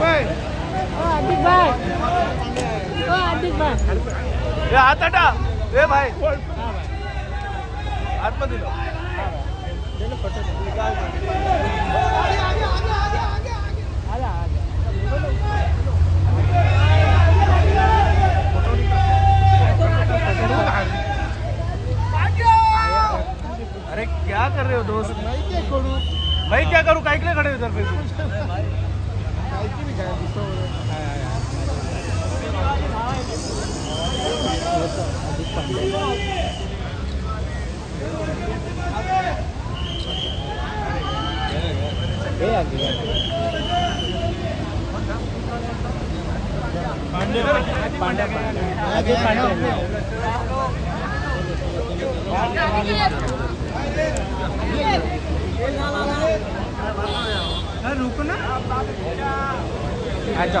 भाई हात हटा। ए भाई। आतमध्ये लो. आजा आजा अरे क्या कर रहे हो दोस्त? भाई क्या करूँ? काय के लिए खड़े हो इधर पे तुम माहिती नाही काय दिसतो रुको ना अच्छा